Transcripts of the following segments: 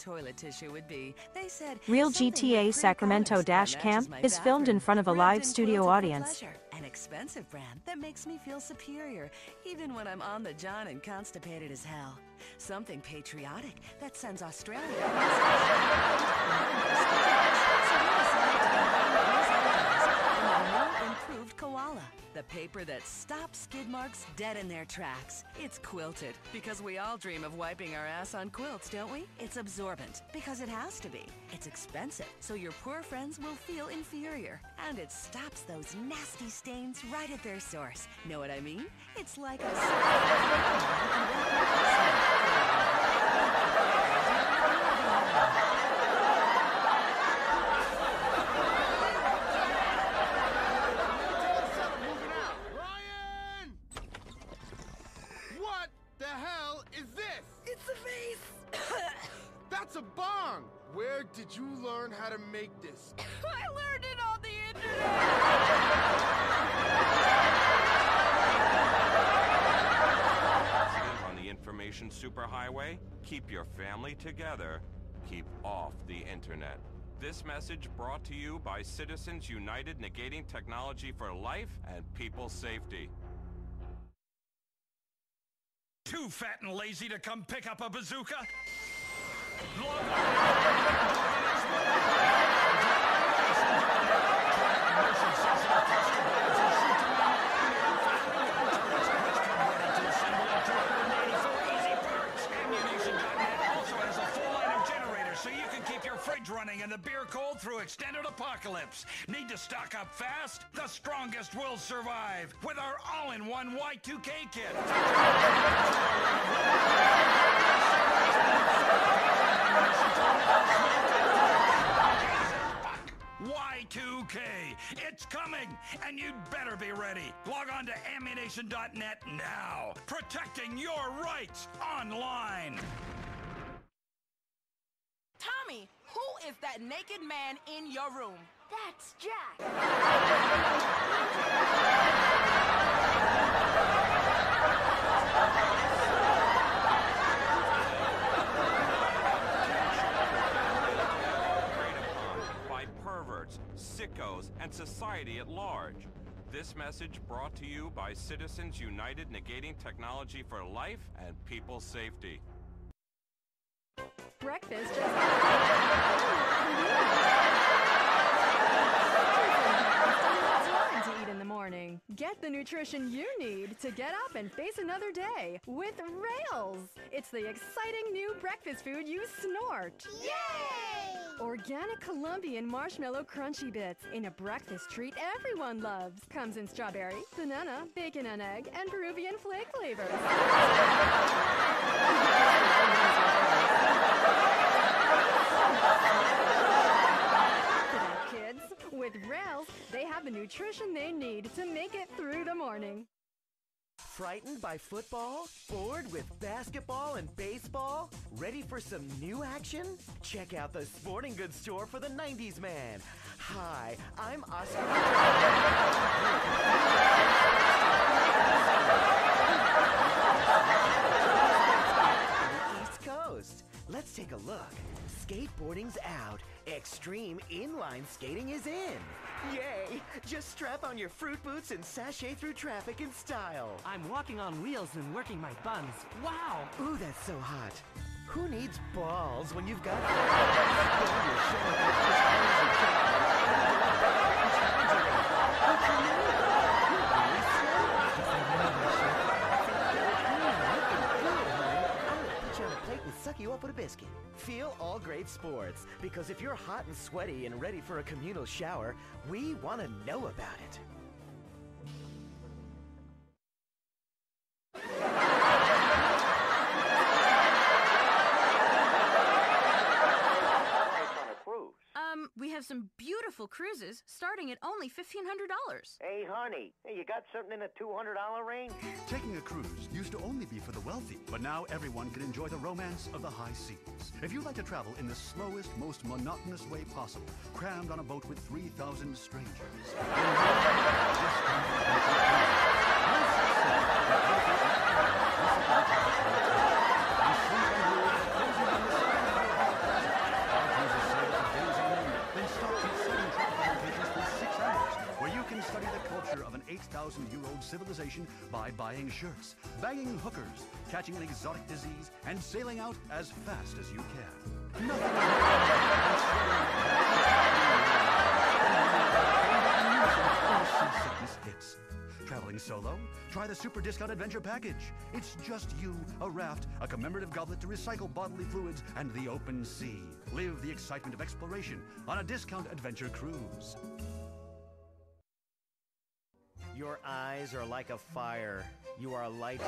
toilet tissue would be. They said Real GTA Sacramento Dash matches Cam my is filmed in front of a live studio audience. An expensive brand that makes me feel superior, even when I'm on the john and constipated as hell. Something patriotic that sends Australia. improved koala. The paper that stops skid marks dead in their tracks. It's quilted because we all dream of wiping our ass on quilts, don't we? It's absorbent because it has to be. It's expensive, so your poor friends will feel inferior. And it stops those nasty stains right at their source. Know what I mean? It's like a. superhighway, keep your family together, keep off the internet. This message brought to you by Citizens United Negating Technology for Life and People's Safety. Too fat and lazy to come pick up a bazooka? so you can keep your fridge running and the beer cold through extended apocalypse. Need to stock up fast? The strongest will survive with our all-in-one Y2K kit. Y2K. It's coming, and you'd better be ready. Log on to ammunition.net now. Protecting your rights online. Tommy, who is that naked man in your room? That's Jack. by perverts, sickos, and society at large. This message brought to you by Citizens United Negating Technology for Life and People's Safety. Breakfast to eat in the morning. Get the nutrition you need to get up and face another day with Rails. It's the exciting new breakfast food you snort. Yay! Organic Colombian marshmallow crunchy bits in a breakfast treat everyone loves. Comes in strawberry, banana, bacon and egg, and Peruvian flake flavors. Kids. With Rails, they have the nutrition they need to make it through the morning. Frightened by football? Bored with basketball and baseball? Ready for some new action? Check out the sporting goods store for the 90s man. Hi, I'm Oscar. East Coast. Let's take a look. Skateboarding's out. Extreme inline skating is in. Yay! Just strap on your fruit boots and sashay through traffic in style. I'm walking on wheels and working my buns. Wow! Ooh, that's so hot. Who needs balls when you've got Spend your show at the first crazy job. What's your name? You're really slow. Guess I know my shit. Mm, looking good, honey. I'm gonna put you on a plate and suck you up with a biscuit. Feel all great sports because if you're hot and sweaty and ready for a communal shower, we want to know about it. Cruises starting at only $1,500. Hey, honey, hey, you got something in the $200 range? Taking a cruise used to only be for the wealthy, but now everyone can enjoy the romance of the high seas. If you'd like to travel in the slowest, most monotonous way possible, crammed on a boat with 3,000 strangers, 6,000 year old civilization by buying shirts, banging hookers, catching an exotic disease, and sailing out as fast as you can. Nothing. Traveling solo? Try the Super Discount Adventure Package. It's just you, a raft, a commemorative goblet to recycle bodily fluids, and the open sea. Live the excitement of exploration on a discount adventure cruise. Your eyes are like a fire. You are a light. The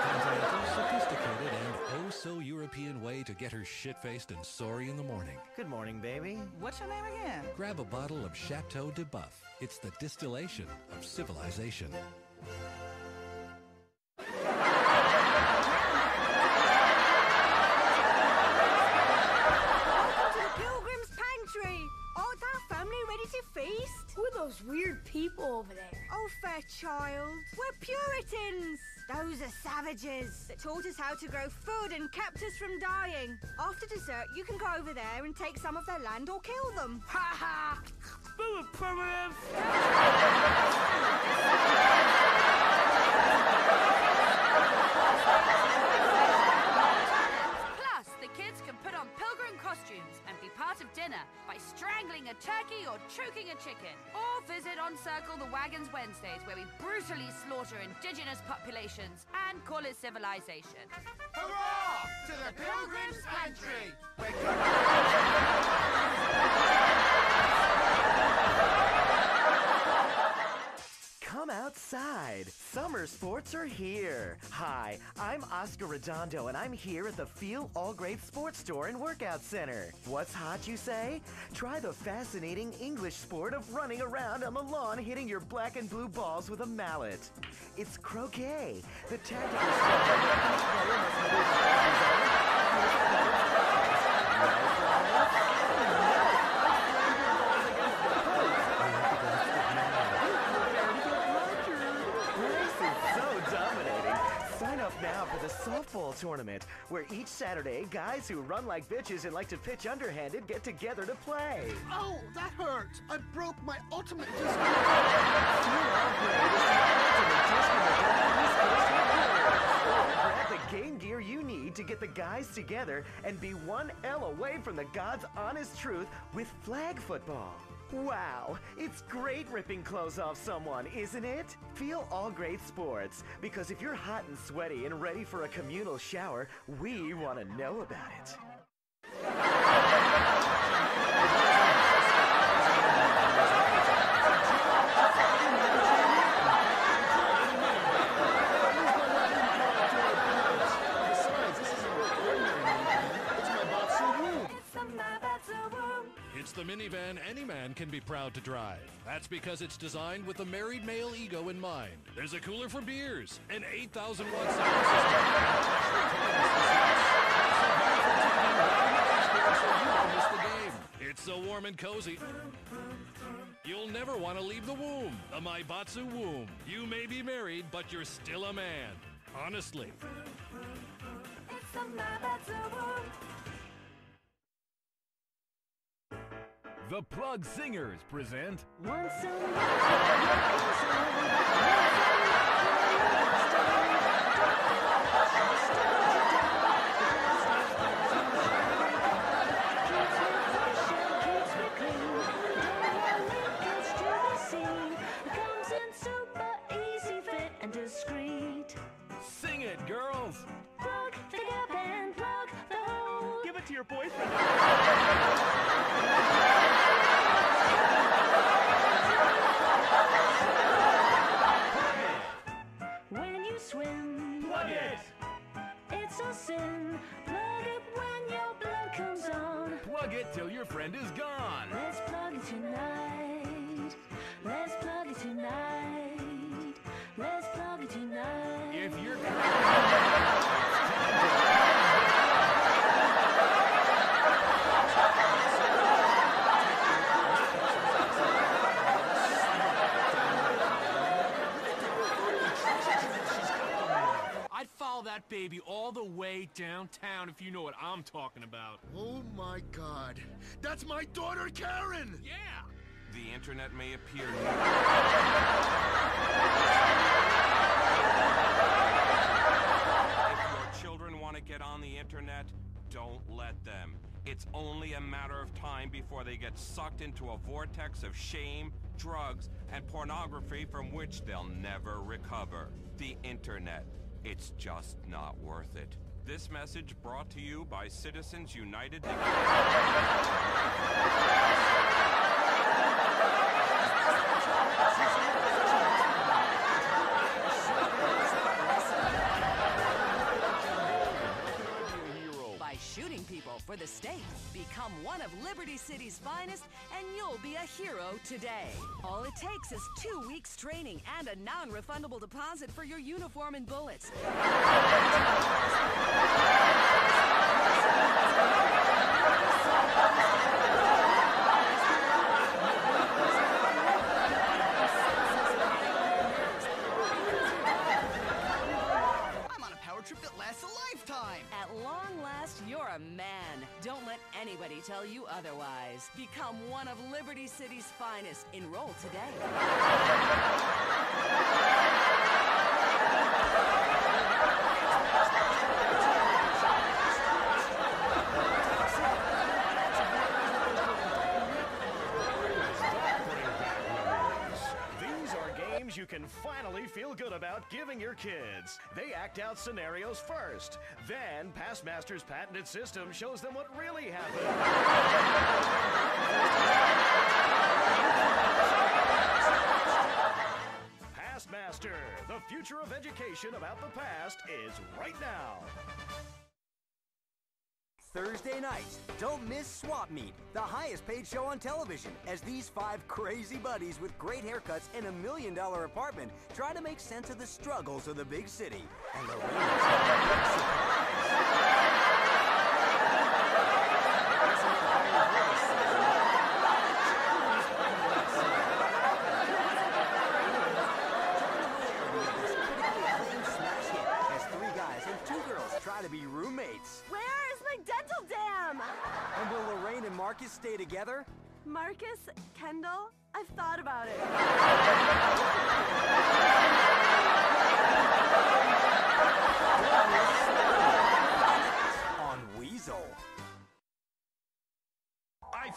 continental, sophisticated, and oh so European way to get her shit faced and sorry in the morning. Good morning, baby. What's your name again? Grab a bottle of Chateau de Buff. It's the distillation of civilization. Weird people over there? Oh, fair child. We're Puritans. Those are savages that taught us how to grow food and kept us from dying. After dessert, you can go over there and take some of their land or kill them. Ha ha! Boo primitive! Plus, the kids can put on pilgrim costumes and be part of dinner by strangling a turkey or choking a chicken. Or visit on Circle the Wagons Wednesdays, where we brutally slaughter indigenous populations and call it civilization. Hurrah! To the Pilgrim's Pantry! Sports are here. Hi, I'm Oscar Redondo, and I'm here at the Feel All Great Sports Store and Workout Center. What's hot, you say? Try the fascinating English sport of running around on the lawn hitting your black and blue balls with a mallet. It's croquet, the tactical sport where each player must maneuver as his own Grace is so dominating. Sign up now for the softball tournament, where each Saturday, guys who run like bitches and like to pitch underhanded get together to play. Oh, that hurt! I broke my ultimate disc. Grab the game gear you need to get the guys together and be one L away from the God's honest truth with flag football. Wow, it's great ripping clothes off someone, isn't it? Feel all great sports, because if you're hot and sweaty and ready for a communal shower, we want to know about it. It's the minivan any can be proud to drive. That's because it's designed with the married male ego in mind. There's a cooler for beers, an 8,000 watt sound system. It's so. It's warm and cozy. You'll never want to leave the womb, the Maibatsu womb. You may be married, but you're still a man. Honestly. The Plug Singers present swim, Plug it! It's a sin. Plug it when your blood comes on. Plug it till your friend is gone! Let's plug it tonight. Let's plug it tonight. Baby all the way downtown if you know what I'm talking about. Oh my god. That's my daughter, Karen! Yeah! The internet may appear If your children want to get on the internet, don't let them. It's only a matter of time before they get sucked into a vortex of shame, drugs, and pornography from which they'll never recover. The internet. It's just not worth it. This message brought to you by Citizens United. By shooting people for the state, become one of Liberty City's finest, and you'll be a hero today. All it takes is two weeks training and a non refundable deposit for your uniform and bullets. I'm on a power trip that lasts lifetime. At long last, you're a man. Don't let anybody tell you otherwise. Become one of Liberty City's finest. Enroll today. These are you can finally feel good about giving your kids. They act out scenarios first. Then, Pastmaster's patented system shows them what really happened. Pastmaster, the future of education about the past is right now. Thursday nights, don't miss Swap Meet, the highest paid show on television, as these five crazy buddies with great haircuts and a million dollar apartment try to make sense of the struggles of the big city. And the Marcus stay together? Marcus, Kendall, I've thought about it.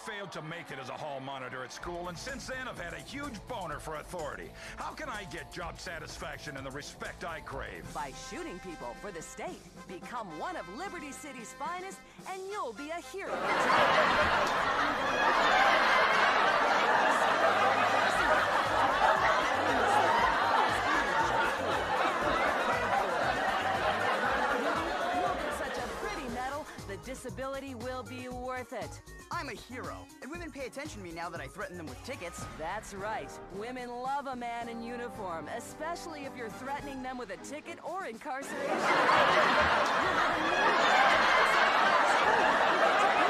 failed to make it as a hall monitor at school, and since then I've had a huge boner for authority. How can I get job satisfaction and the respect I crave? By shooting people for the state, become one of Liberty City's finest, and you'll be a hero. You'll get such a pretty medal, the disability will be worth it. I'm a hero, and women pay attention to me now that I threaten them with tickets. That's right. Women love a man in uniform, especially if you're threatening them with a ticket or incarceration. You have a